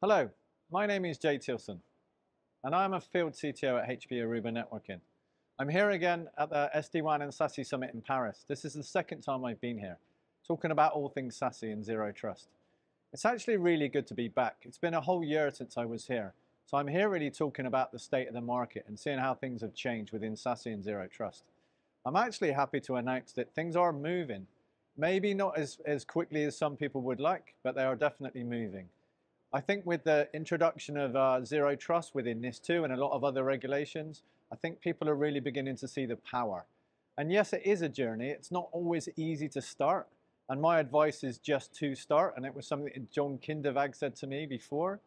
Hello, my name is Jaye Tillson, and I'm a field CTO at HP Aruba Networking. I'm here again at the SD-WAN and SASE Summit in Paris. This is the second time I've been here, talking about all things SASE and Zero Trust. It's actually really good to be back. It's been a whole year since I was here, so I'm here really talking about the state of the market and seeing how things have changed within SASE and Zero Trust. I'm actually happy to announce that things are moving. Maybe not as, as quickly as some people would like, but they are definitely moving. I think with the introduction of uh, zero trust within NIS2 and a lot of other regulations, I think people are really beginning to see the power. And yes, it is a journey. It's not always easy to start. And my advice is just to start. And it was something that John Kindervag said to me before.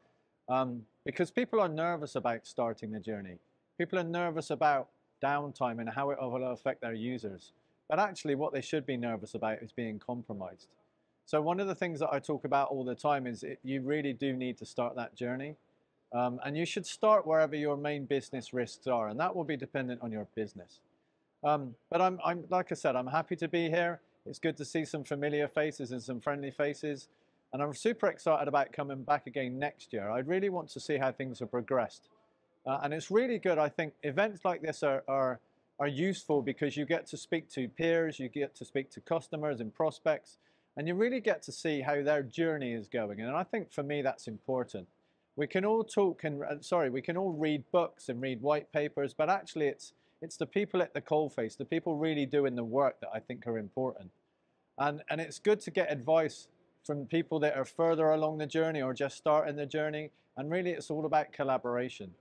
Um, because people are nervous about starting the journey. People are nervous about downtime and how it will affect their users. But actually what they should be nervous about is being compromised. So one of the things that I talk about all the time is it, you really do need to start that journey. Um, and you should start wherever your main business risks are, and that will be dependent on your business. Um, but I'm, I'm, like I said, I'm happy to be here. It's good to see some familiar faces and some friendly faces. And I'm super excited about coming back again next year. I really want to see how things have progressed. Uh, and it's really good, I think, events like this are, are, are useful because you get to speak to peers, you get to speak to customers and prospects, and you really get to see how their journey is going. And I think for me that's important. We can all talk and uh, sorry, we can all read books and read white papers, but actually it's it's the people at the coalface, the people really doing the work that I think are important. And and it's good to get advice from people that are further along the journey or just starting the journey. And really it's all about collaboration.